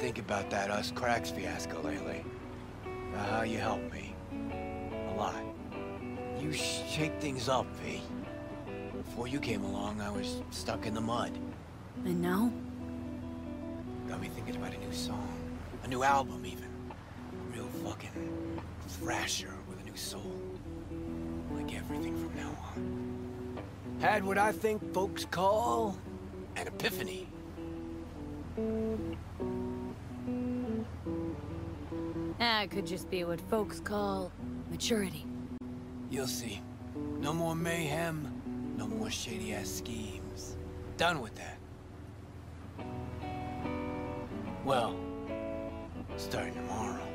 think about that us cracks fiasco lately. About how you helped me. A lot. You shake things up, V. Before you came along, I was stuck in the mud. And now? Got me thinking about a new song. A new album, even. A real fucking thrasher with a new soul. Like everything from now on. Had what I think folks call an epiphany. That could just be what folks call maturity. You'll see. No more mayhem, no more shady-ass schemes. Done with that. Well, starting tomorrow.